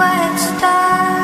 white star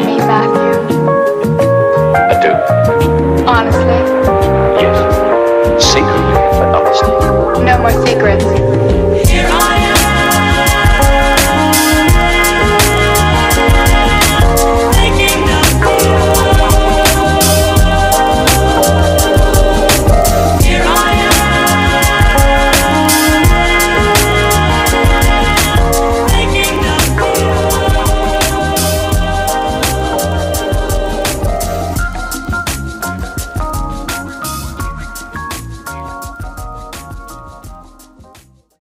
love me, Matthew? I do. Honestly? Yes. Secretly, but honestly. No more secrets.